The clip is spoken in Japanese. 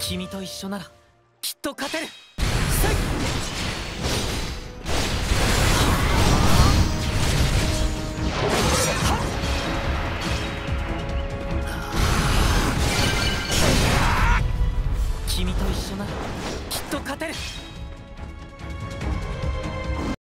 君と一緒ならきっと勝てる。君と一緒ならきっと勝てる。